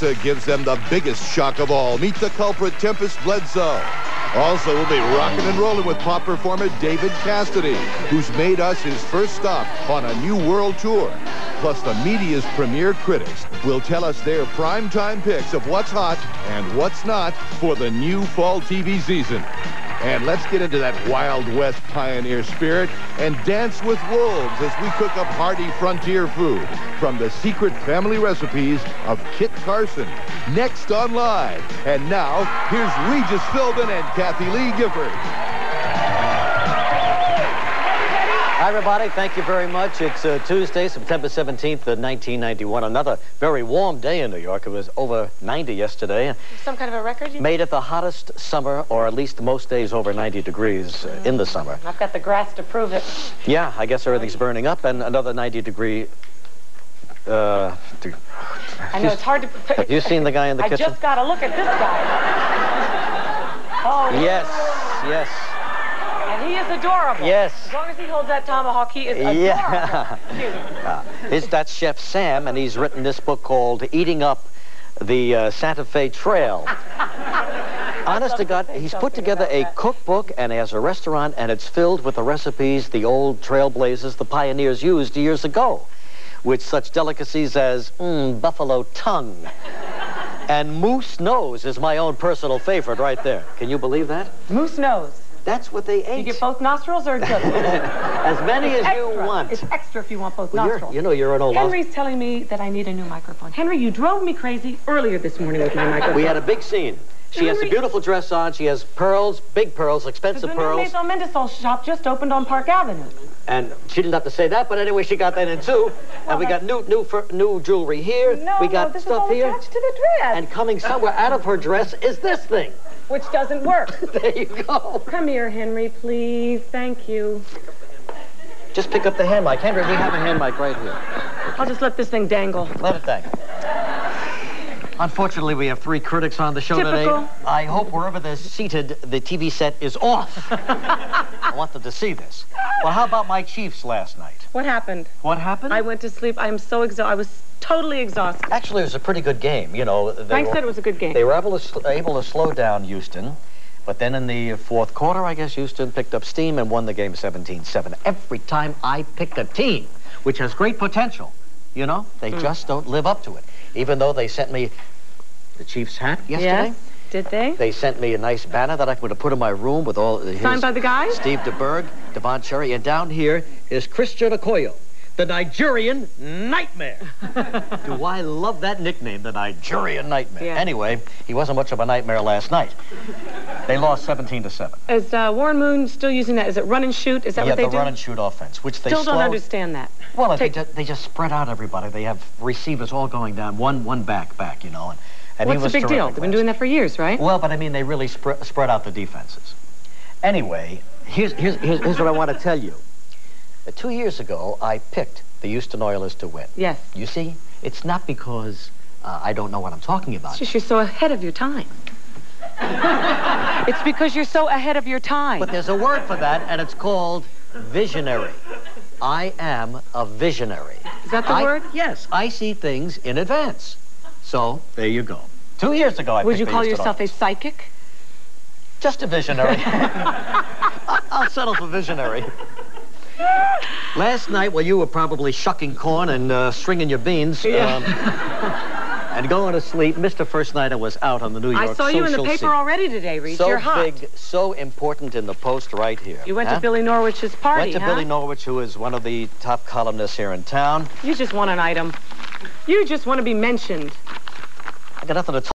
gives them the biggest shock of all. Meet the culprit, Tempest Bledsoe. Also, we'll be rocking and rolling with pop performer David Cassidy, who's made us his first stop on a new world tour. Plus, the media's premier critics will tell us their primetime picks of what's hot and what's not for the new fall TV season. And let's get into that Wild West pioneer spirit and dance with wolves as we cook up hearty frontier food from the secret family recipes of Kit Carson. Next on Live. And now, here's Regis Philbin and Kathie Lee Gifford. Everybody. Thank you very much. It's uh, Tuesday, September 17th, uh, 1991. Another very warm day in New York. It was over 90 yesterday. Some kind of a record? You Made it the hottest summer, or at least most days over 90 degrees uh, in the summer. I've got the grass to prove it. Yeah, I guess everything's burning up, and another 90 degree. Uh, I know it's hard to. Have you seen the guy in the I kitchen? I just got to look at this guy. Oh, Yes, yes. He is adorable. Yes. As long as he holds that tomahawk, he is adorable. Yeah. Uh, his, that's Chef Sam, and he's written this book called Eating Up the uh, Santa Fe Trail. Honest to God, he's put together a that. cookbook and has a restaurant, and it's filled with the recipes the old trailblazers, the pioneers used years ago, with such delicacies as mm, buffalo tongue. And moose nose is my own personal favorite right there. Can you believe that? Moose nose. That's what they ate. You get both nostrils or just as many as you want. It's extra if you want both Well, nostrils. you know you're an old Henry's telling me that I need a new microphone. Henry, you drove me crazy earlier this morning with my microphone. We had a big scene. She has a beautiful dress on. She has pearls, big pearls, the expensive new pearls. Maison Mendelssohn shop just opened on Park Avenue. And she didn't have to say that, but anyway, she got that in too. And we got new, new, fur- new jewelry here. No, we got no, this stuff is all here. attached to the dress, And coming somewhere out of her dress is this thing. Which doesn't work. There you go. Come here, Henry, please. Thank you. Just pick up the hand mic. Henry, we have a hand mic right here. I'll just let this thing dangle. Let it dangle. Unfortunately, we have three critics on the show Typical. today. I hope wherever they're seated, the TV set is off. I want them to see this. Well, how about my Chiefs last night? What happened? What happened? I went to sleep. I'm so exhausted. I was totally exhausted. Actually, it was a pretty good game. You know, they Frank were, said it was a good game. They were able to, able to slow down Houston, but then in the fourth quarter, I guess Houston picked up steam and won the game 17-7. Every time I pick a team which has great potential, you know, they Hmm. just don't live up to it. Even though they sent me the Chiefs hat yesterday. Yes. Did they? They sent me a nice banner that I'm going to put in my room with all his Signed by the guys? Steve DeBerg, Deron Cherry, and down here is Christian Okoye, the Nigerian Nightmare. Do I love that nickname, the Nigerian Nightmare? Yeah. Anyway, he wasn't much of a nightmare last night. They lost 17 to 7. Is uh, Warren Moon still using that? Is it run and shoot? Is that yeah, what they the do? run and shoot offense, which they Still don't understand that. Well, they, just, they just spread out everybody. They have receivers all going down, one one back, back, you know. And, and What's the big deal? They've been doing that for years, right? Well, but I mean, they really spre- spread out the defenses. Anyway, here's, here's, here's, here's what I want to tell you. Uh, two years ago, I picked the Houston Oilers to win. Yes. You see, it's not because uh, I don't know what I'm talking about. It's just you're so ahead of your time. it's because you're so ahead of your time. But there's a word for that, and it's called visionary. I am a visionary. Is that the I- word? Yes, I see things in advance. So, there you go. Two years ago, I Would picked you call yourself a psychic? Just a visionary. I- I'll settle for visionary. Last night, while you were probably shucking corn and uh, stringing your beans Yeah. um, and going to sleep, Mr. First Nighter was out on the New York I saw you in the paper scene. already today, Reed. So you're hot. big, so important in the Post right here. You went huh? to Billy Norwich's party, Went to huh? Billy Norwich, who is one of the top columnists here in town. You just want an item. You just want to be mentioned. I got nothing to talk.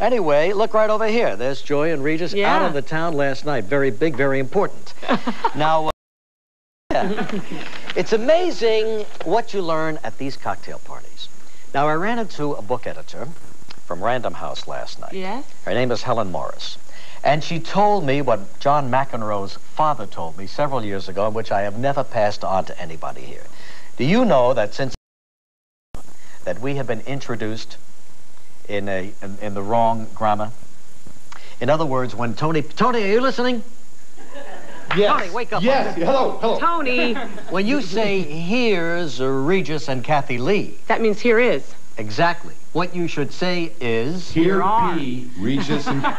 Anyway, look right over here. There's Joy and Regis Yeah. out on the town last night. Very big, very important. now, uh, yeah. it's amazing what you learn at these cocktail parties. Now, I ran into a book editor from Random House last night. Yes? Her name is Helen Morris. And she told me what John McEnroe's father told me several years ago, which I have never passed on to anybody here. Do you know that since that we have been introduced in a in, in the wrong grammar? In other words, when Tony Tony, are you listening? Yes. Tony, wake up. Yes. Hello. Hello. Tony, When you say here's Regis and Kathie Lee, that means here is. Exactly. What you should say is... Here are. be Regis and... no?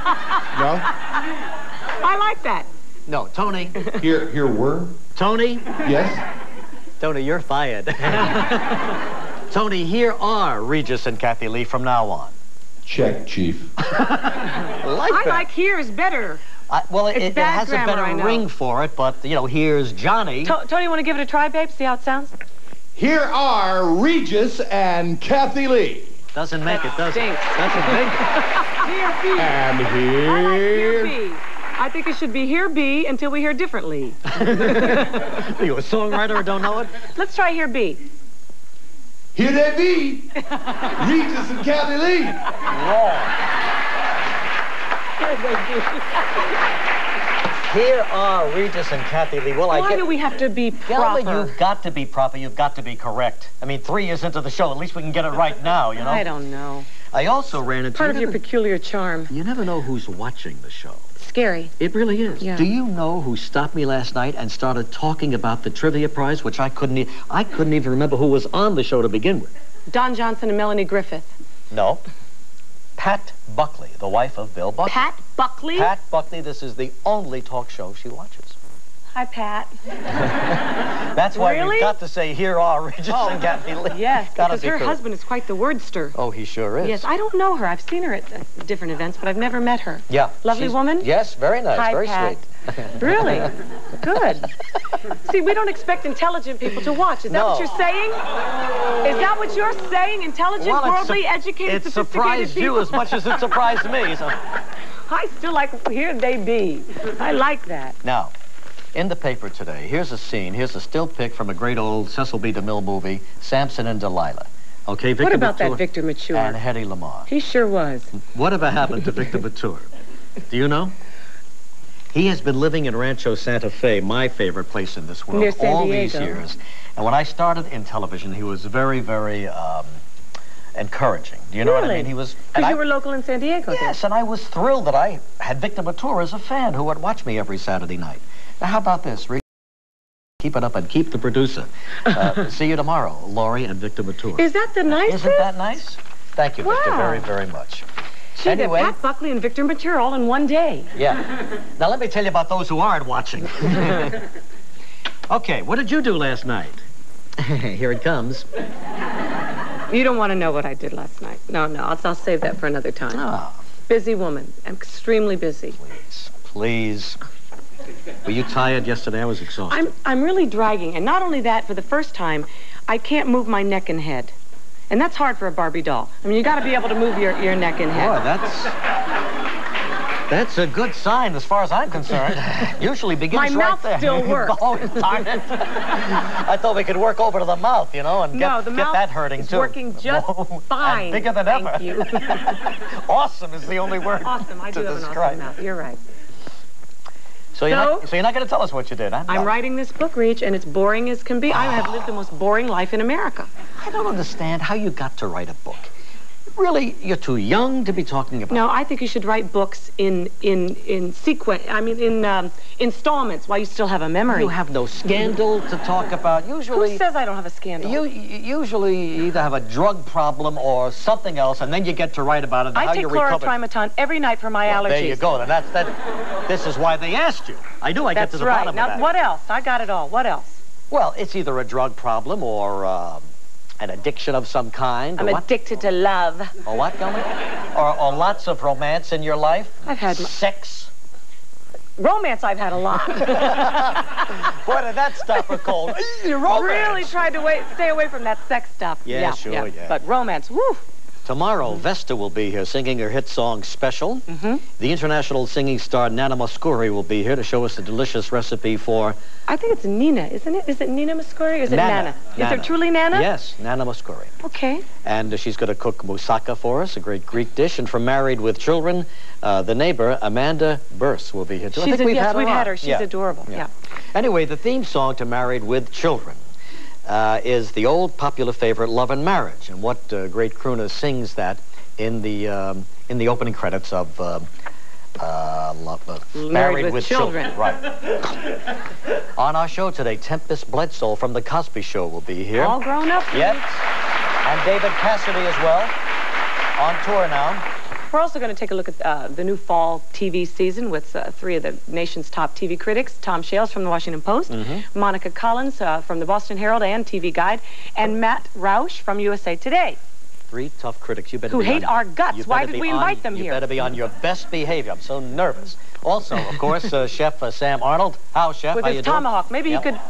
I like that. No, Tony. Here, here were? Tony? Yes? Tony, you're fired. Tony, here are Regis and Kathie Lee from now on. Check, Chief. like I that. like here is better. I- well, it, It's it, it has a grammar, I better ring for it, but, you know, here's Johnny. To- Tony, you want to give it a try, babe? See how it sounds? Here are Regis and Kathie Lee. Doesn't make it, does it? stinks. Doesn't make Here be. And I like here here... be. I think it should be here be until we hear differently. it. Are you a songwriter or don't know it? Let's try here be. Here they be. Regis and Kathie Lee. Here they be. Here are Regis and Kathie Lee. Well, I Why get... do we have to be Yeah, but proper? you've got to be proper. You've got to be correct. I mean, three years into the show, at least we can get it right now, you know? I don't know. I also ran into... Part you of your never- peculiar charm. You never know who's watching the show. Scary. It really is. Yeah. Do you know who stopped me last night and started talking about the trivia prize, which I couldn't e- I couldn't even remember who was on the show to begin with. Don Johnson and Melanie Griffith. No. Pat Buckley, the wife of Bill Buckley. Pat Buckley. Pat Buckley, this is the only talk show she watches. Hi, Pat. That's why Really? we've got to say here are Regis and Kathie Lee. Yes, Gotta because be her correct. husband is quite the wordster. Oh, he sure is. Yes, I don't know her. I've seen her at uh, different events, but I've never met her. Yeah. Lovely woman? Yes, very nice, Hi, very Pat. sweet. Really? Good. See, we don't expect intelligent people to watch. Is that what you're saying? Is that what you're saying? Intelligent, Well, it worldly, educated, It sophisticated surprised people? you as much as it surprised me. So. I still like, here they be. I like that. Now, in the paper today, here's a scene. Here's a still pic from a great old Cecil B. DeMille movie, Samson and Delilah. Okay, Victor what about Mature that Victor Mature? and Hedy Lamarr. He sure was. Whatever happened to Victor Mature? Do you know? He has been living in Rancho Santa Fe, my favorite place in this world, all these years. And when I started in television, he was very, very um, encouraging. Do you know what I mean? He was. Because I- you were local in San Diego then. Yes, and I was thrilled that I had Victor Mature as a fan who would watch me every Saturday night. Now, how about this? Keep it up and keep the producer. Uh, see you tomorrow, Laurie and Victor Mature. Is that the nicest? Isn't that nice? Thank you, wow. Victor, very, very much. Gee, Anyway. Pat Buckley and Victor Mature all in one day. Yeah. Now, let me tell you about those who aren't watching. okay, what did you do last night? Here it comes. You don't want to know what I did last night. No, no, I'll, I'll save that for another time. Ah, Busy woman. I'm extremely busy. please, please. Were you tired yesterday? I was exhausted. I'm, I'm really dragging. And not only that, for the first time, I can't move my neck and head. And that's hard for a Barbie doll. I mean, you got to be able to move your, your neck and head. Oh, that's that's a good sign as far as I'm concerned. Usually begins My right mouth there. still works. oh, darn it! I thought we could work over to the mouth, you know, and get, no, the get that hurting too. working just Whoa, and fine. bigger than Thank ever. you. awesome is the only word. awesome. I to do have an describe. awesome mouth. You're right. So you're So- not, so you're not going to tell us what you did, huh? I'm No. writing this book, Reach, and it's boring as can be. I have ah. lived the most boring life in America. I don't understand how you got to write a book. Really, you're too young to be talking about. No, I think you should write books in in in sequence. I mean, in um, installments, while you still have a memory. You have no scandal to talk about. Usually, who says I don't have a scandal? You you usually either have a drug problem or something else, and then you get to write about it. and I how take you chlorotrimeton every night for my Well, allergies. There you go. Then that's that. This is why they asked you. I knew I That's get to the right. bottom Now, of that. what else? I got it all. What else? Well, it's either a drug problem or um, an addiction of some kind. I'm what? addicted to love. Or what, Gummy? Or, or lots of romance in your life. I've had sex. Romance. I've had a lot. Boy, did that stop her cold. romance. really tried to wait, stay away from that sex stuff. Yeah, sure, yeah. But romance, woo. Tomorrow, Vesta will be here singing her hit song Special. Mm-hmm. The international singing star Nana Mouskouri will be here to show us a delicious recipe for I think it's Nina, isn't it? Is it Nina Mouskouri or is it Nana. Nana? Is there truly Nana? Yes, Nana Mouskouri. Okay. And uh, she's going to cook moussaka for us, a great Greek dish. And from Married with Children, uh, the neighbor, Amanda Bearse, will be here too. I She's think a, we've yes, had her we've had her. She's Yeah. adorable. Yeah. Yeah. Anyway, the theme song to Married with Children uh, is the old popular favorite Love and Marriage. And what uh, great crooner sings that in the, um, in the opening credits of uh, uh, Love, uh, Married with Children. Right. On our show today, Tempest Bledsoe from The Cosby Show will be here. All grown up. Yep. And David Cassidy as well, on tour now. We're also going to take a look at uh, the new fall TV season with uh, three of the nation's top TV critics Tom Shales from the Washington Post, Mm-hmm. Monica Collins uh, from the Boston Herald and TV Guide, and Matt Roush from USA Today. Three tough critics. You better Who be hate on- our guts. Why did we on- invite them you here? better be on your best behavior. I'm so nervous. Also, of course, uh, Chef uh, Sam Arnold. How, Chef? With How his you doing? tomahawk. Maybe Yep. he could.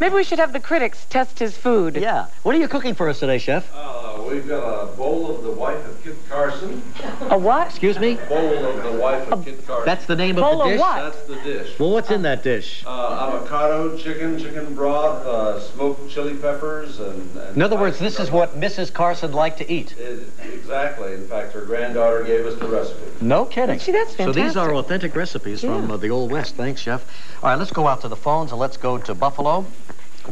Maybe we should have the critics test his food. Yeah. What are you cooking for us today, Chef? Uh, we've got a bowl of the wife of Kit Carson. A what? Excuse me? Bowl of the wife of Kit Carson. That's the name Bowl of of the dish? Of what? That's the dish. Well, what's in that dish? Uh, avocado, chicken, chicken broth, uh, smoked chili peppers, and. and In other words, this is what Mrs. Carson liked to eat. It- exactly. In fact, her granddaughter gave us the recipe. No kidding. See, that's fantastic. So these are authentic recipes from Yeah. uh, the Old West. Thanks, Chef. All right, let's go out to the phones and let's go to Buffalo,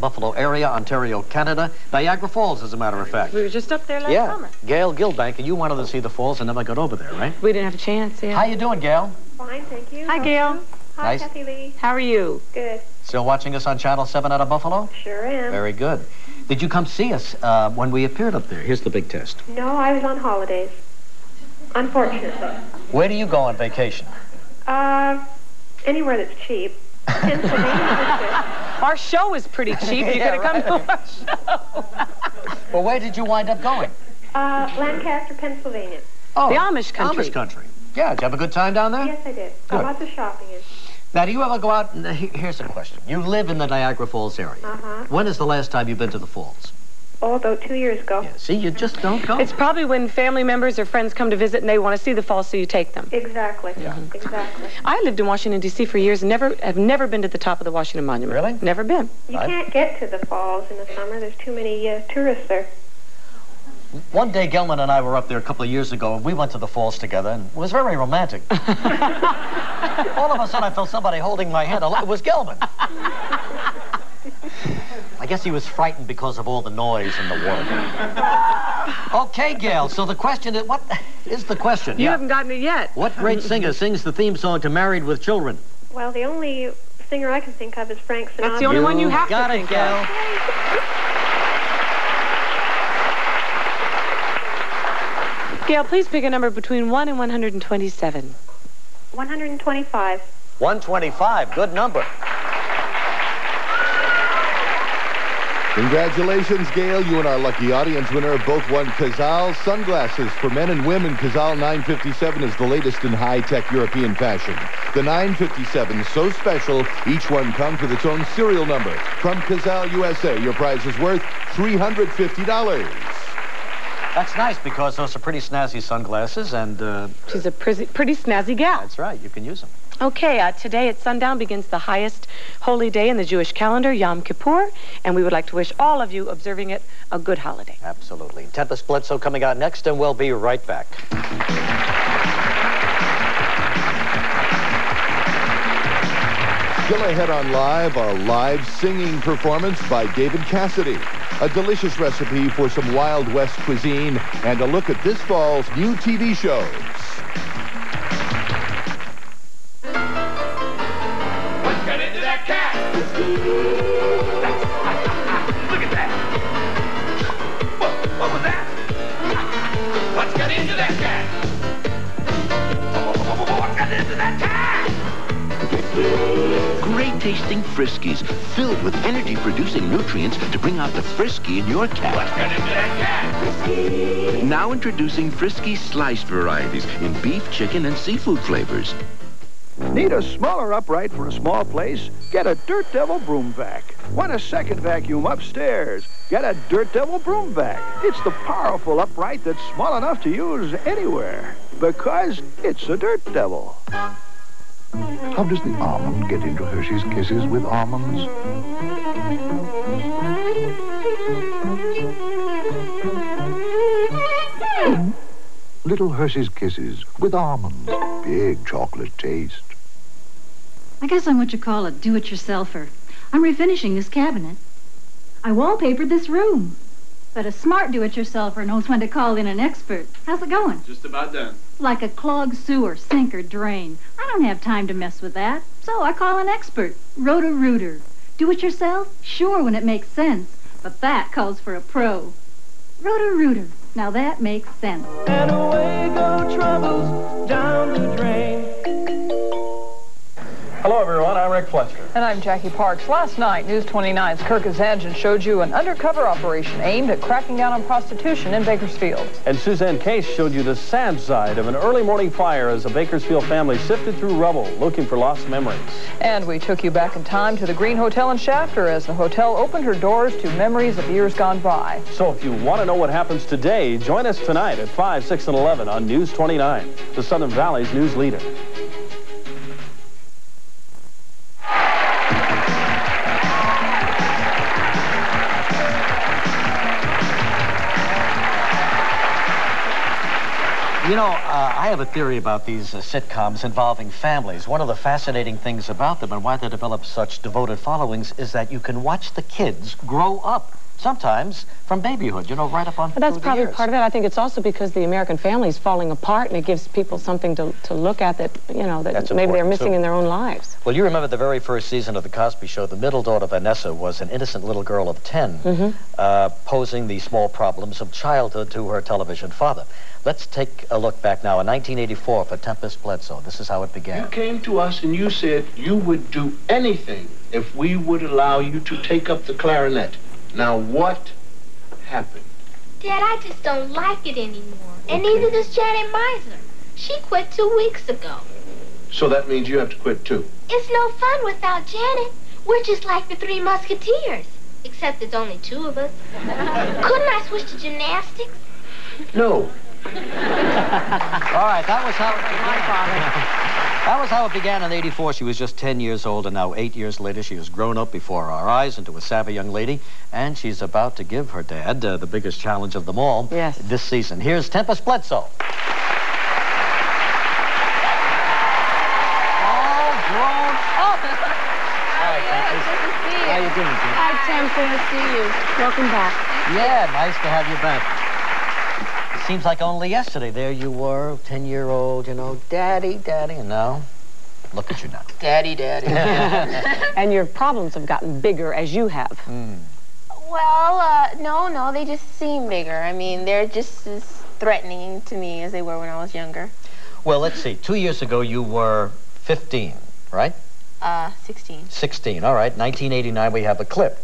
Buffalo area, Ontario, Canada, Niagara Falls, as a matter of fact. We were just up there last Yeah, summer. Gail Gilbank, and you wanted to see the falls and never got over there, right? We didn't have a chance. Yeah. How you doing, Gail? Fine, thank you. Hi, How Gail. you? Hi, Nice. Kathie Lee. How are you? Good. Still watching us on Channel 7 out of Buffalo? Sure am. Very good. Did you come see us uh, when we appeared up there? Here's the big test. No, I was on holidays. Unfortunately. Where do you go on vacation? Uh, anywhere that's cheap. Pennsylvania Our show is pretty cheap. You Yeah, could have come to our show. Well, where did you wind up going? uh, Lancaster, Pennsylvania. Oh, The Amish country. Amish country. Yeah, did you have a good time down there? Yes, I did. Got Good. lots of shopping in. Now, do you ever go out? And, he- here's a question. You live in the Niagara Falls area. Uh-huh. When is the last time you've been to the falls? Oh, about two years ago. Yeah, see, you just don't go. It's probably when family members or friends come to visit and they want to see the falls, so you take them. Exactly. Exactly. I lived in Washington D.C. for years and never have never been to the top of the Washington Monument. Really? Never been. You I- can't get to the falls in the summer. There's too many uh, tourists there. One day, Gelman and I were up there a couple of years ago, and we went to the falls together, and it was very romantic. All of a sudden, I felt somebody holding my hand. It was Gelman. I guess he was frightened because of all the noise and the water. Okay, Gail. So the question is, what is the question? You Yeah. haven't gotten it yet. What great singer sings the theme song to Married with Children? Well, the only singer I can think of is Frank Sinatra. That's the only one you have got to it, think Gail. of. Gail, please pick a number between 1 and 127. 125. 125. Good number. Congratulations, Gail. You and our lucky audience winner have both won Cazal sunglasses for men and women. Cazal 957 is the latest in high-tech European fashion. The 957 so special, each one comes with its own serial number. From Cazal USA, your prize is worth $350. That's nice because those are pretty snazzy sunglasses, and uh, She's a pretty, pretty snazzy gal. that's right. You can use them. Okay, uh, today at sundown begins the highest holy day in the Jewish calendar, Yom Kippur, and we would like to wish all of you observing it a good holiday. Absolutely. Tempest Bledsoe coming out next, and we'll be right back. Still ahead on Live, a live singing performance by David Cassidy. A delicious recipe for some Wild West cuisine and a look at this fall's new TV shows. Look at that. What, what was that? Let's get into that cat. Let's into that cat. Great tasting Friskies, filled with energy producing nutrients to bring out the frisky in your cat. into that cat. Now introducing Frisky sliced varieties in beef, chicken, and seafood flavors. Need a smaller upright for a small place? Get a Dirt Devil broom vac. Want a second vacuum upstairs? Get a Dirt Devil broom vac. It's the powerful upright that's small enough to use anywhere because it's a Dirt Devil. How does the almond get into Hershey's Kisses with almonds? Little Hershey's Kisses with almonds. Big chocolate taste. I guess I'm what you call a do-it-yourselfer. I'm refinishing this cabinet. I wallpapered this room. But a smart do-it-yourselfer knows when to call in an expert. How's it going? Just about done. Like a clogged sewer, sink or drain. I don't have time to mess with that. So I call an expert. Roto-Rooter. Do it yourself? Sure, when it makes sense. But that calls for a pro. Roto-Rooter. Now that makes sense. And away go troubles down the drain. Hello, everyone. I'm Rick Fletcher. And I'm Jackie Parks. Last night, News 29's Kirk Azanjan showed you an undercover operation aimed at cracking down on prostitution in Bakersfield. And Suzanne Case showed you the sad side of an early morning fire as a Bakersfield family sifted through rubble looking for lost memories. And we took you back in time to the Green Hotel in Shafter as the hotel opened her doors to memories of years gone by. So if you want to know what happens today, join us tonight at 5, 6, and 11 on News 29, the Southern Valley's news leader. You know, uh, I have a theory about these uh, sitcoms involving families. One of the fascinating things about them and why they develop such devoted followings is that you can watch the kids grow up. Sometimes from babyhood, you know, right up on. But that's probably years. part of it. I think it's also because the American family is falling apart, and it gives people something to, to look at that you know that That's maybe they're missing too. in their own lives. Well, you remember the very first season of The Cosby Show. The middle daughter, Vanessa, was an innocent little girl of 10, Mm-hmm. uh, posing the small problems of childhood to her television father. Let's take a look back now in 1984 for Tempest Bledsoe. This is how it began. You came to us and you said you would do anything if we would allow you to take up the clarinet. Now, what happened? Dad, I just don't like it anymore. And neither does Janet Meiser. She quit two weeks ago. So that means you have to quit too. It's no fun without Janet. We're just like the Three Musketeers. Except there's only two of us. Couldn't I switch to gymnastics? No. All right, that was how it began. That was how it began in 84. She was just 10 years old, and now eight years later, she has grown up before our eyes into a savvy young lady, and she's about to give her dad uh, the biggest challenge of them all Yes. this season. Here's Tempest Bledsoe. All grown up. How are you doing, kid? Hi, Tempest. See you. Welcome back. Yeah, nice to have you back. It seems like only yesterday there you were, 10 year old, you know, daddy, daddy, and now, look at you now. Daddy, daddy. and your problems have gotten bigger as you have. Well, uh, no, no, they just seem bigger. I mean, they're just as threatening to me as they were when I was younger. Well, let's see. Two years ago you were 15, right? Uh, 16. 16, all right. 1989, we have a clip.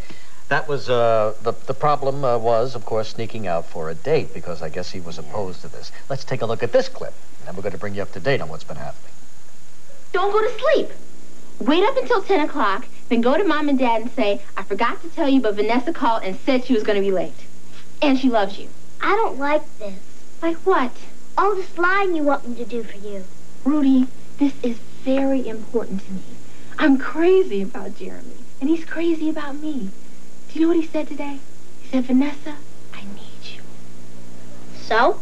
That was, uh, the, the problem uh, was, of course, sneaking out for a date because I guess he was opposed to this. Let's take a look at this clip, and then we're going to bring you up to date on what's been happening. Don't go to sleep. Wait up until 10 o'clock, then go to mom and dad and say, I forgot to tell you, but Vanessa called and said she was going to be late. And she loves you. I don't like this. Like what? All this lying you want me to do for you. Rudy, this is very important to me. I'm crazy about Jeremy, and he's crazy about me. Do you know what he said today? He said, Vanessa, I need you. So?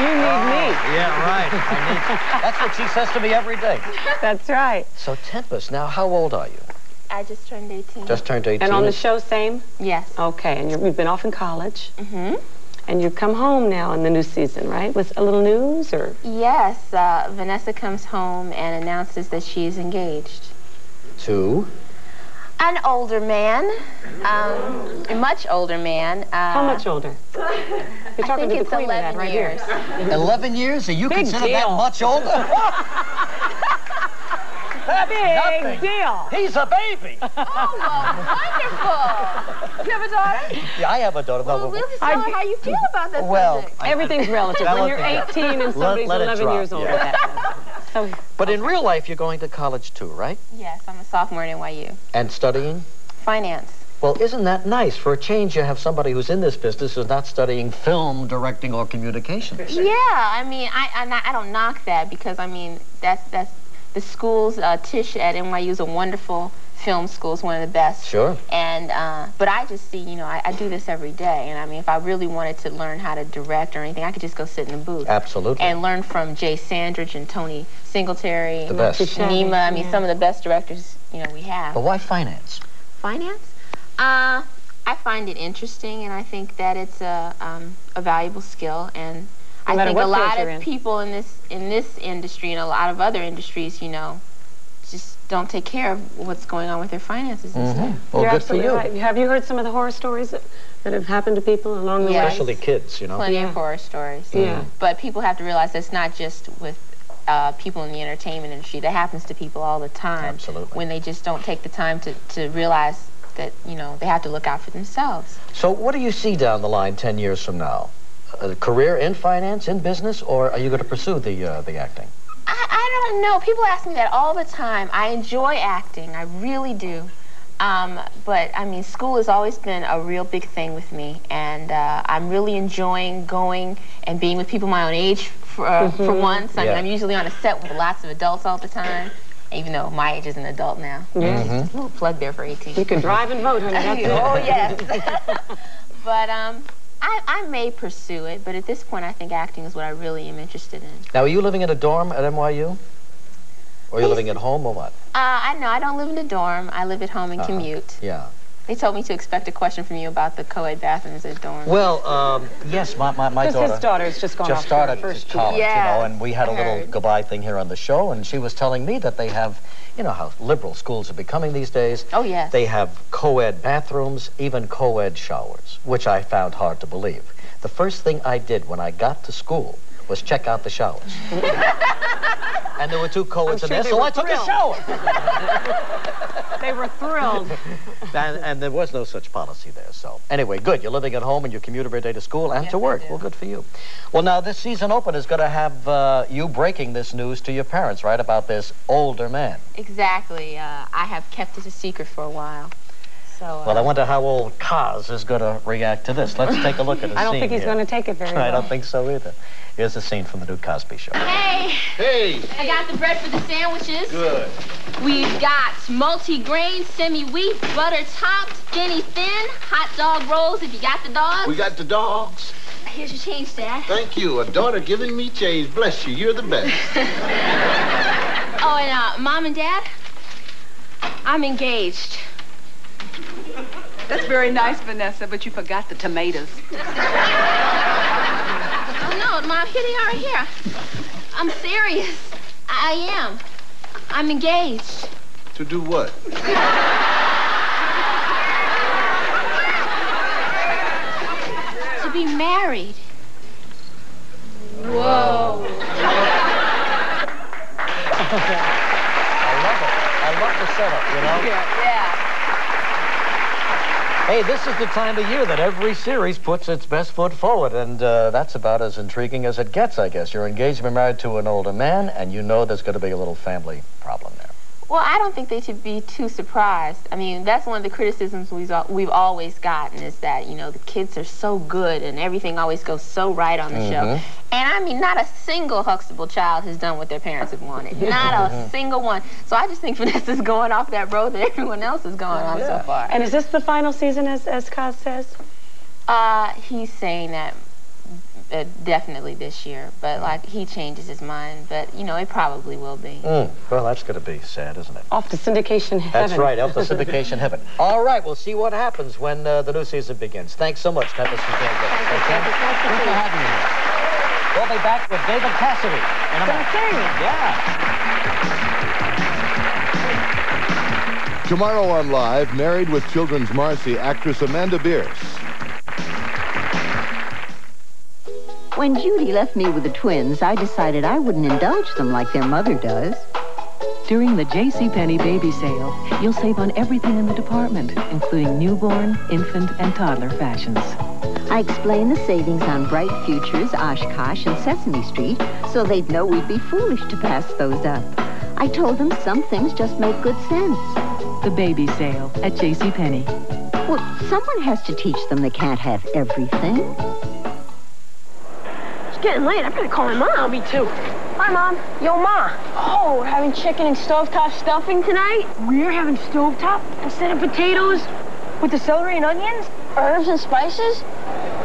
You need me. Yeah, right. I need, that's what she says to me every day. That's right. So, Tempest, now how old are you? I just turned 18. Just turned 18. And on the show, same? Yes. Okay, and you're, you've been off in college. Mm-hmm. And you've come home now in the new season, right? With a little news, or? Yes, uh, Vanessa comes home and announces that she is engaged. To? An older man, um, a much older man. Uh, How much older? You're I talking think to the it's queen of 11 that right years. here. 11 years? Are you Big consider that much older? That's Big nothing. deal. He's a baby. Oh, well, wonderful. You have a daughter? Yeah, I have a daughter. Well, we'll just tell her how you feel about that Well, subject. I- Everything's relative. When you're 18 and somebody's let it 11 drop, years older. yeah. So, But in real life, you're going to college too, right? Yes, I'm a sophomore at NYU. And studying? Finance. Well, isn't that nice? For a change, you have somebody who's in this business who's not studying film, directing, or communications. Yeah, I mean, I, I, I don't knock that because, I mean, that's, that's the schools, uh, Tisch at NYU is a wonderful film school. It's one of the best. Sure. And, uh, but I just see, you know, I, I do this every day. And I mean, if I really wanted to learn how to direct or anything, I could just go sit in the booth. Absolutely. And learn from Jay Sandrich and Tony Singletary. The best. Nima, I mean, Yeah. some of the best directors, you know, we have. But why finance? Finance? Uh, I find it interesting, and I think that it's a, um, a valuable skill. And No I matter think what a lot of in. people in this in this industry and a lot of other industries, you know, just don't take care of what's going on with their finances and stuff. Well, You're good for absolutely you. right. Have you heard some of the horror stories that, that have happened to people along the Yes. way? Especially kids, you know. Plenty Yeah. of horror stories. Yeah. But people have to realize that's not just with uh, people in the entertainment industry. That happens to people all the time. Absolutely. When they just don't take the time to, to realize that, you know, they have to look out for themselves. So what do you see down the line 10 years from now? A career in finance, in business, or are you going to pursue the, uh, the acting? I, I don't know. People ask me that all the time. I enjoy acting. I really do. Um, but I mean, school has always been a real big thing with me, and uh, I'm really enjoying going and being with people my own age for, uh, for Mhm. once. I mean, I'm usually on a set with lots of adults all the time, even though my age is an adult now. Yeah. Just a little plug there for 18. You can drive and vote, honey. That's it. oh yes. but um, I, I may pursue it, but at this point, I think acting is what I really am interested in. Now, are you living in a dorm at NYU? Or are you living at home or what? Uh, I know I don't live in a dorm. I live at home and Uh-huh. commute. Yeah. They told me to expect a question from you about the co-ed bathrooms at dorms. Well, um, yes, my, my, my 'Cause daughter. his daughter's just gone just off to started her first college, year. you know, and we had a little goodbye thing here on the show, and she was telling me that they have, you know, how liberal schools are becoming these days. Oh, yes. They have co-ed bathrooms, even co-ed showers, which I found hard to believe. The first thing I did when I got to school was check out the showers. and there were two co-eds I'm in sure there, so were I took a shower. They were thrilled. and, and there was no such policy there. So anyway, good. You're living at home and you commute every day to school and to work. Well, good for you. Well, now this season open is going to have uh, you breaking this news to your parents, right? About this older man. Exactly. Uh, I have kept it a secret for a while. So. Uh, Well, I wonder how old Cos is going to react to this. Let's take a look at the I don't scene think he's going to take it very well. I don't think so either. Here's a scene from the new Cosby Show. Hey, Hey, I got the bread for the sandwiches. good. We've got multi-grain, semi-wheat, butter topped, skinny thin, hot dog rolls if you got the dogs. We got the dogs. Here's your change, Dad. Thank you. A daughter giving me change. Bless you. You're the best. Oh, and uh, Mom and Dad, I'm engaged. That's very nice, Vanessa, but you forgot the tomatoes. No, Mom, here they are here. I'm serious. I am. I'm engaged. to do what? To be married. Whoa. I love it. I love the setup, you know? yeah. Hey, this is the time of year that every series puts its best foot forward, and uh, that's about as intriguing as it gets, I guess. You're engaged to be married to an older man, and you know there's going to be a little family problem there. Well, I don't think they should be too surprised. I mean, that's one of the criticisms we've, we've always gotten is that, you know, the kids are so good and everything always goes so right on the show. And I mean, not a single Huxtable child has done what their parents have wanted. Not a single one. So I just think Vanessa's going off that road that everyone else is going on so far. And is this the final season, as, as Cos says? Uh, he's saying that uh, definitely this year, but like he changes his mind. But you know, it probably will be. Mm. Well, that's going to be sad, isn't it? Off to syndication heaven. That's right, up to syndication heaven. All right, we'll see what happens when uh, the new season begins. Thanks so much, Tempest. for being with us. Okay? Good to have you here. We'll be back with David Cassidy in a minute. Yeah. Tomorrow on Live, Married with Children's Marcy, actress Amanda Bearse. When Judy left me with the twins, I decided I wouldn't indulge them like their mother does. During the JCPenney baby sale, you'll save on everything in the department, including newborn, infant, and toddler fashions. I explained the savings on Bright Futures, Oshkosh, and Sesame Street so they'd know we'd be foolish to pass those up. I told them some things just make good sense. The baby sale at JCPenney. Well, someone has to teach them they can't have everything. It's getting late. I better call my mom. Me too. Hi, Mom. Yo, Ma. Oh, we're having chicken and stovetop stuffing tonight? We're having stovetop instead of potatoes? With the celery and onions? Herbs and spices?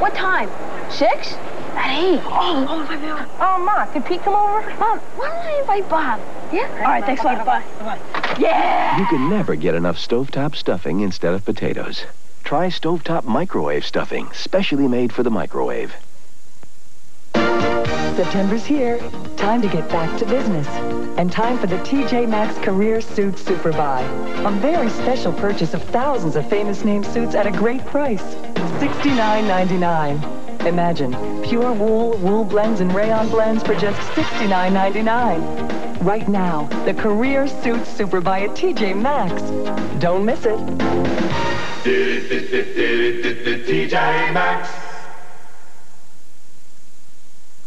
What time? Six? At eight. Oh, oh, my God. Oh, Ma, could Pete come over? Mom, why don't I invite Bob? Yeah? All right, thanks a lot. Bye. Bye. Yeah! You can never get enough stovetop stuffing instead of potatoes. Try stovetop microwave stuffing, specially made for the microwave. September's here. Time to get back to business. And time for the TJ Maxx Career Suit Super Buy. A very special purchase of thousands of famous name suits at a great price. $69.99. Imagine, pure wool, wool blends, and rayon blends for just $69.99. Right now, the Career Suit Super Buy at TJ Maxx. Don't miss it. TJ Maxx.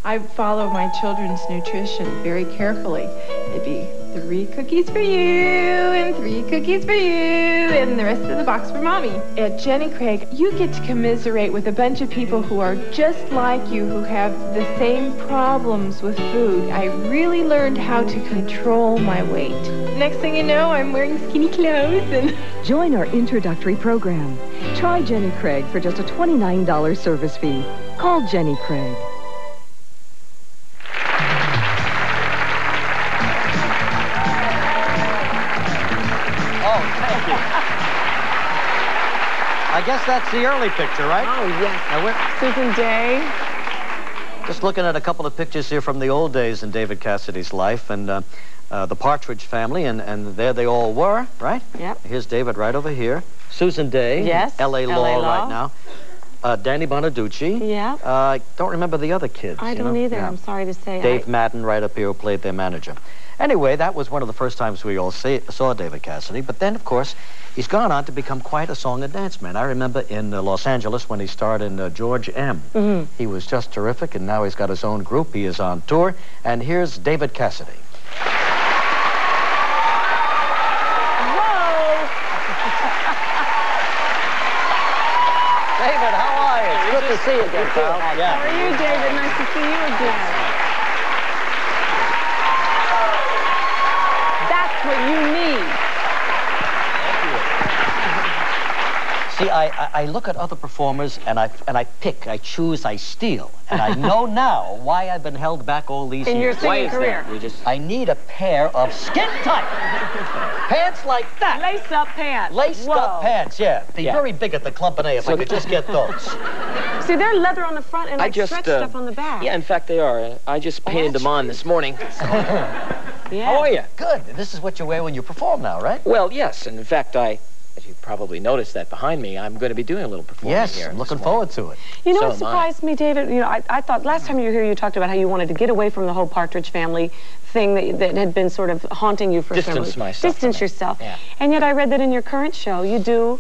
I follow my children's nutrition very carefully. It'd be three cookies for you and three cookies for you and the rest of the box for mommy. At Jenny Craig, you get to commiserate with a bunch of people who are just like you, who have the same problems with food. I really learned how to control my weight. Next thing you know, I'm wearing skinny clothes and Join our introductory program. Try Jenny Craig for just a $29 service fee. Call Jenny Craig. Guess that's the early picture, right? Oh, yes. Susan Dey. just looking at a couple of pictures here from the old days in David Cassidy's life and uh, uh, the Partridge family, and, and there they all were, right? Yep. Here's David right over here. Susan Dey. Yes, L.A. LA Law, Law. right now. Uh, Danny Bonaduce. Yeah. Uh, I don't remember the other kids. I don't know? either. Yeah. I'm sorry to say. Dave I, Madden right up here who played their manager. Anyway, that was one of the first times we all see, saw David Cassidy. But then, of course, he's gone on to become quite a song and dance man. I remember in uh, Los Angeles when he starred in uh, George M. Mhm. He was just terrific, and now he's got his own group. He is on tour. And here's David Cassidy. David, how are you? Good to see you again, pal. Yeah. How are you, David? Nice to see you again. That's what you need. See, I, I, I look at other performers and I and I pick, I choose, I steal, and I know now why I've been held back all these In your years. singing Why is that? career. We just I need a pair of skin tight pants like that. Lace up pants. Lace up pants, yeah. Be Yeah. very big at the company if So I could just get those. See, they're leather on the front and I like just stretch uh, stuff on the back. Yeah, in fact they are. I just painted them on this morning. Yeah. How are you? Good. This is what you wear when you perform now, right? Well, yes, and in fact I, as you probably noticed that behind me, I'm going to be doing a little performance Yes, here. I'm looking forward to it. You know So what surprised me, David? You know, I, I thought last time you were here, you talked about how you wanted to get away from the whole Partridge family thing that, that had been sort of haunting you for Distance several myself Distance yourself. Yeah. And yet I read that in your current show, you do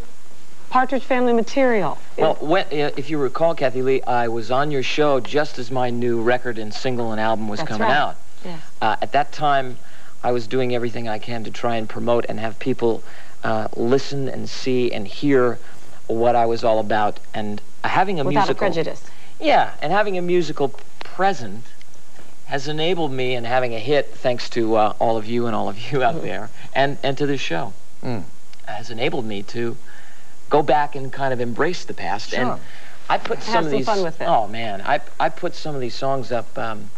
Partridge family material. Well, when, uh, if you recall, Kathie Lee, I was on your show just as my new record and single and album was That's coming right. out. Yes. Uh, at that time, I was doing everything I can to try and promote and have people uh, listen and see and hear what I was all about. And uh, having a Without musical a prejudice. Yeah, and having a musical present has enabled me, and having a hit, thanks to uh, all of you and all of you out there, and and to this show, Mm. has enabled me to go back and kind of embrace the past. Sure. And I put some Have of some these. fun with it. Oh man, I I put some of these songs up. Um,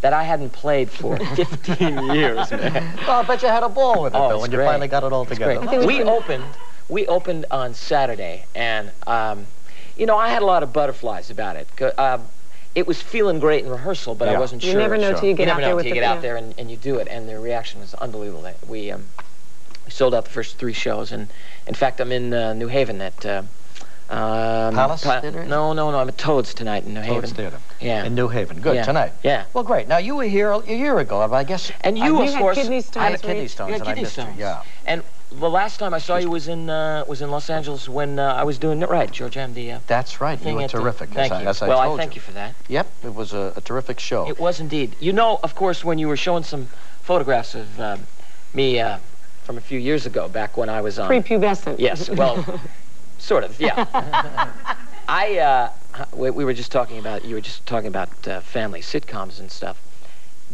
that I hadn't played for 15 years, man. Well, I bet you had a ball with it, Oh, though, it's when you finally got it all It's together. great. We opened, we opened on Saturday, and um, you know I had a lot of butterflies about it. Um, it was feeling great in rehearsal, but I wasn't You sure. never know till you get never out know there with till you the- get yeah. out there and, and you do it, and the reaction was unbelievable. We um, we sold out the first three shows, and in fact, I'm in uh, New Haven at. Uh, um, Palace Theater? No, no, no. I'm at Toads tonight in New Haven. Toads Theater. Yeah. In New Haven. Good, Yeah. tonight. Yeah. Well, great. Now, you were here a year ago, I guess. And I- you, You of had course, kidney I had kidney stones, You had and I kidney missed you. stones. Yeah. And the last time I saw you was in uh, was in Los Angeles when uh, I was doing it right, George M. The uh, That's right. You were at the- terrific, Thank as, I, you. as I well, told I thank you. for that. Yep, it was a, a terrific show. It was indeed. You know, of course, when you were showing some photographs of um, me uh, from a few years ago, back when I was on. Prepubescent. Yes. Well, sort of. Yeah. I uh, we, we were just talking about you were just talking about uh, family sitcoms and stuff.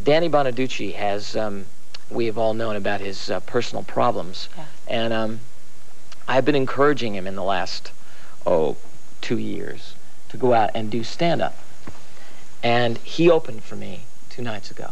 Danny Bonaduce has um, we have all known about his uh, personal problems, and um, I've been encouraging him in the last oh two years to go out and do stand up, and he opened for me two nights ago,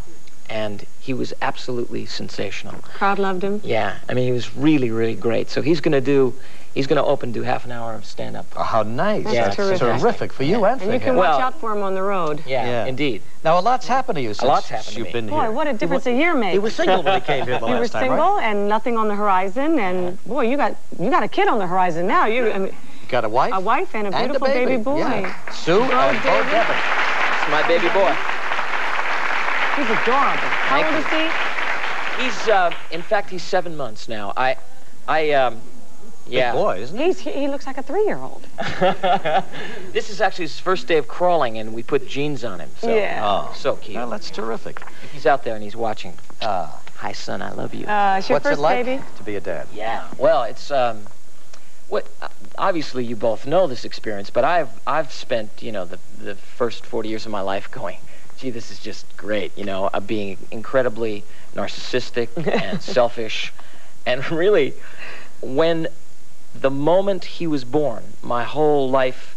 and he was absolutely sensational. Crowd loved him. Yeah, I mean, he was really, really great. So he's going to do He's going to open, do half an hour of stand-up. Oh, how nice. Yeah, That's it's terrific. Terrific for you and for And you him. can Well- watch out for him on the road. Yeah, Yeah. indeed. Now, a lot's happened to you since a lot's happened to you've me. been Boy, here. what a difference a year makes. He was single when he came here the you last were time, single right? and nothing on the horizon, and boy, you got you got a kid on the horizon now. You I mean, Got a wife? a wife and a And a beautiful baby, boy. yeah. Sue Oh, and Bo David. Devon. It's my baby boy. He's adorable. How Thank old you. is he? He's, uh, in fact, he's seven months now. I, I, um, yeah. Big boy, isn't he? He's he, he looks like a three-year-old. this is actually his first day of crawling, and we put jeans on him. So, Yeah. Oh. so cute. Well, that's terrific. He's out there and he's watching, Ah. hi, son, I love you. Uh, it's your What's first it like baby. to be a dad? Yeah. Well, it's um, what uh, obviously you both know this experience, but I've I've spent you know the the first 40 years of my life going, gee, this is just great. You know, uh, being incredibly narcissistic and selfish, and really, when the moment he was born, my whole life,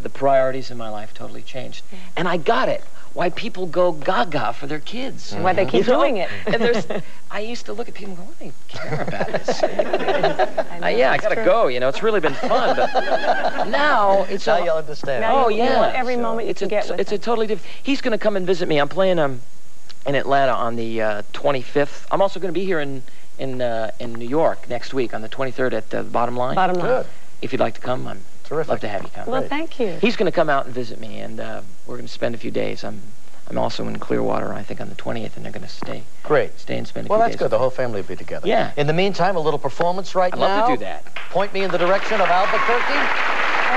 the priorities in my life totally changed, and I got it. Why people go gaga for their kids? And why they keep You know? doing it. And there's, I used to look at people and go, "What do they care about this?" Uh, yeah, I gotta go. You know, it's really been fun, but now it's Now all- you'll understand. Now oh you- you yeah, want every moment you it's can a, get with It's him. a totally different. He's gonna come and visit me. I'm playing um in Atlanta on the uh, 25th. I'm also gonna be here in in uh, in New York next week on the 23rd at the Bottom Line. Bottom line. Good. If you'd like to come, I'm Terrific. love to have you come. Well, thank you. He's gonna come out and visit me, and uh, we're gonna spend a few days. I'm I'm also in Clearwater, I think, on the 20th, and they're gonna stay Great. stay and spend a Well, few that's good. The whole family will be together. Yeah. In the meantime, a little performance right now. I'd love to do that. Point me in the direction of Albuquerque.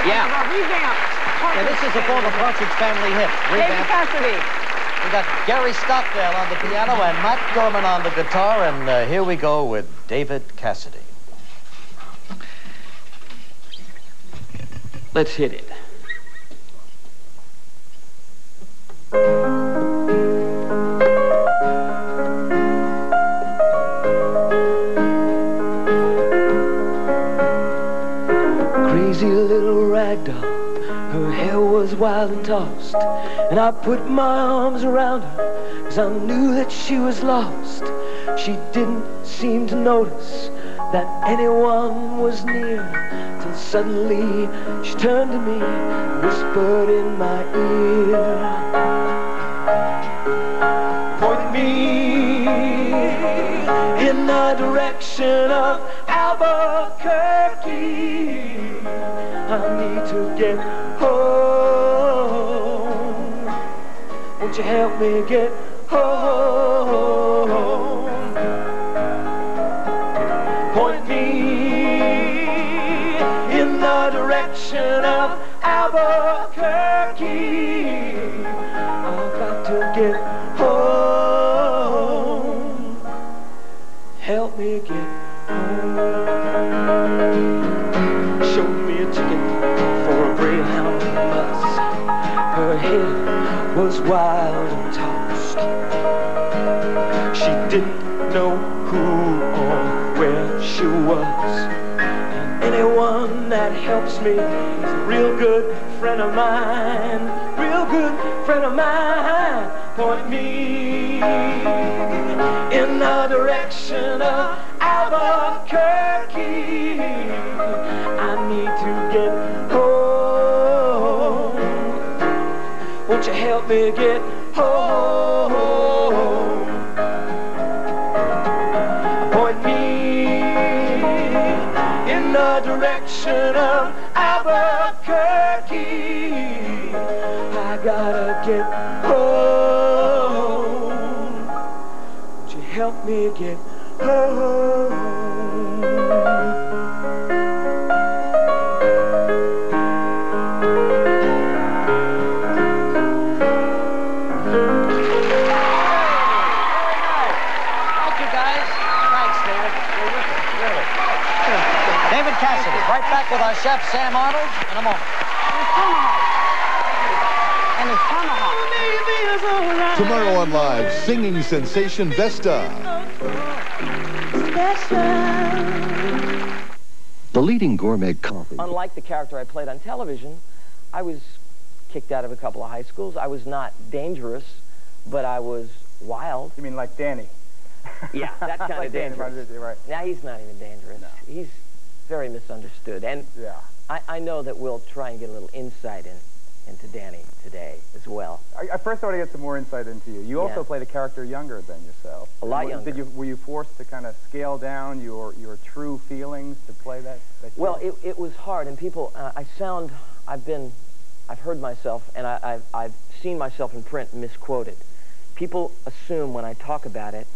Yeah. Revamped. Yeah, this is a former Partridge Family hit. David Cassidy. We got Gary Stockdale on the piano and Matt Gorman on the guitar, and uh, here we go with David Cassidy. Let's hit it. Crazy little rag doll, her hair was wild and tossed. And I put my arms around her, cause I knew that she was lost. She didn't seem to notice that anyone was near. Till suddenly she turned to me and whispered in my ear. Point me in the direction of Albuquerque. I need to get home. Won't you help me get home? Point me in the direction of Albuquerque. I've got to get was wild and tossed. She didn't know who or where she was. And anyone that helps me is a real good friend of mine. Real good friend of mine. Point me in the direction of Albuquerque. Help me get home? Point me in the direction of Albuquerque. I gotta get home. Won't you help me get home? Chef, Sam Arnold, in a moment. And his tomahawk. Tomorrow on Live, singing sensation Vesta. Special. The leading gourmet coffee. Unlike the character I played on television, I was kicked out of a couple of high schools. I was not dangerous, but I was wild. You mean like Danny? Yeah, that kind Like of dangerous. right, right. Now he's not even dangerous. He's very misunderstood. And yeah. I, I know that we'll try and get a little insight in, into Danny today as well. I, I first I want to get some more insight into you. You also played a character younger than yourself. A lot younger. Did you, were you forced to kind of scale down your, your true feelings to play that? that Well, it, it was hard, and people, uh, I sound, I've been, I've heard myself, and I, I've, I've seen myself in print misquoted. People assume when I talk about it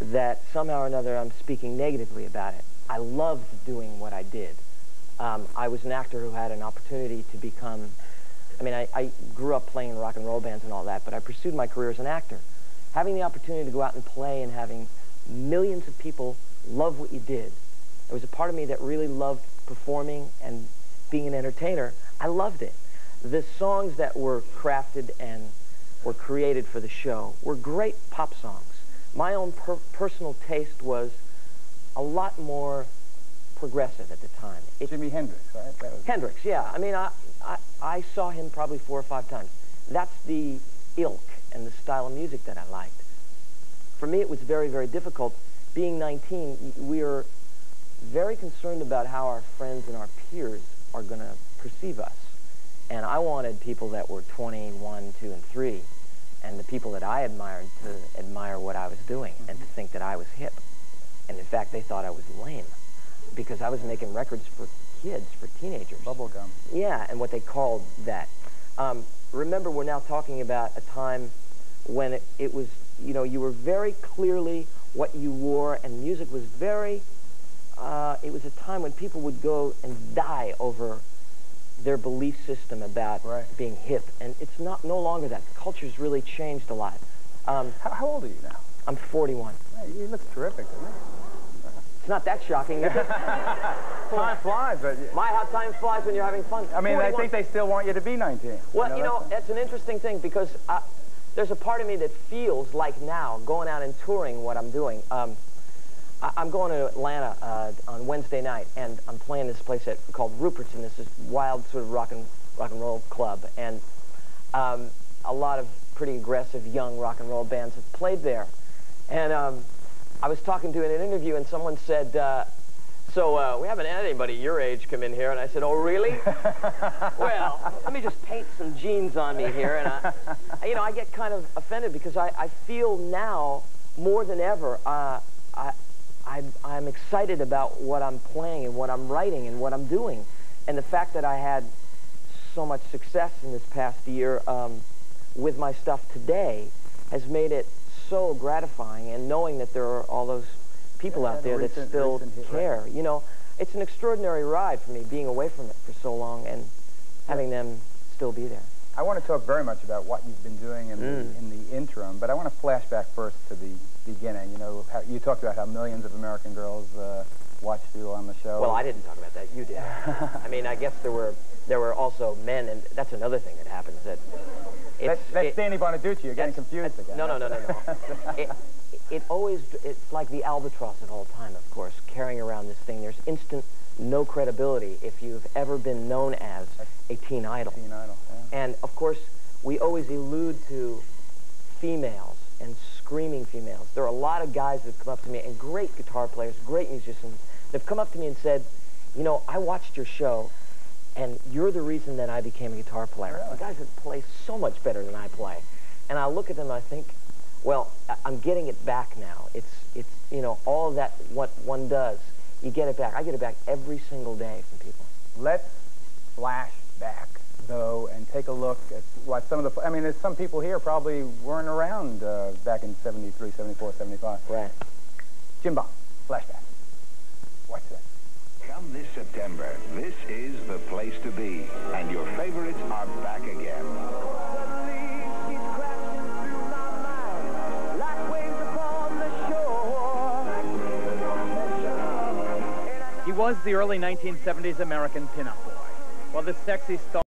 that somehow or another I'm speaking negatively about it. I loved doing what I did. Um, I was an actor who had an opportunity to become, I mean, I, I grew up playing rock and roll bands and all that, but I pursued my career as an actor. Having the opportunity to go out and play and having millions of people love what you did, there was a part of me that really loved performing and being an entertainer. I loved it. The songs that were crafted and were created for the show were great pop songs. My own per personal taste was a lot more progressive at the time. It, Jimi Hendrix, right? Hendrix, yeah. I mean, I, I, I saw him probably four or five times. That's the ilk and the style of music that I liked. For me, it was very, very difficult. Being 19, we are very concerned about how our friends and our peers are going to perceive us. And I wanted people that were 21, 2, and 3, and the people that I admired to admire what I was doing and to mm-hmm. think that I was hip. And in fact, they thought I was lame because I was making records for kids, for teenagers. Bubblegum. Yeah, and what they called that. Um, remember, we're now talking about a time when it, it was, you know, you were very clearly what you wore, and music was very, uh, it was a time when people would go and die over their belief system about being hip. And it's not no longer that. The culture's really changed a lot. Um, how, how old are you now? I'm 41. Yeah, you look terrific, doesn't it? It's not that shocking, time flies, but... My, how time flies when you're having fun. I mean, I think they still want you to be 19. Well, you know, that's- that's an interesting thing because uh, there's a part of me that feels like now, going out and touring what I'm doing. Um, I, I'm going to Atlanta uh, on Wednesday night, and I'm playing this place at, called Rupert's, and this is wild sort of rock and rock and roll club, and um, a lot of pretty aggressive young rock and roll bands have played there. And um, I was talking to in an interview, and someone said, uh, "So uh, we haven't had anybody your age come in here." And I said, "Oh, really?" well, let me just paint some jeans on me here, and I, you know, I get kind of offended because I, I feel now more than ever, uh, I, I, I'm excited about what I'm playing and what I'm writing and what I'm doing, and the fact that I had so much success in this past year um, with my stuff today has made it so gratifying. And knowing that there are all those people Yeah, out the there that still care, you know, it's an extraordinary ride for me being away from it for so long and having them still be there. I want to talk very much about what you've been doing in, Mm. the, in the interim, but I want to flash back first to the beginning. You know, how, you talked about how millions of American girls uh, watched you on the show. Well, I didn't talk about that. You did. I mean, I guess there were there were also men, and that's another thing that happens. That it's, That's, that's it- Danny Bonaduce. You're getting confused again. No, no, no, no, no. it, it always, it's like the albatross of all time, of course, carrying around this thing. There's instant no credibility if you've ever been known as a teen idol. Teen idol, yeah. And, of course, we always allude to females and screaming females. There are a lot of guys that have come up to me, and great guitar players, great musicians, that have come up to me and said, you know, I watched your show, and you're the reason that I became a guitar player. The guys that play so much better than I play. And I look at them and I think, well, I- I'm getting it back now. It's, it's, you know, all that, what one does, you get it back. I get it back every single day from people. Let's flash back, though, and take a look at what some of the... I mean, there's some people here probably weren't around uh, back in 73, 74, 75. Right. Jim Bond, flashback. Watch this. Come this September, this is the place to be, and your favorites are back again. He was the early 1970s American pinup boy, while the sexy star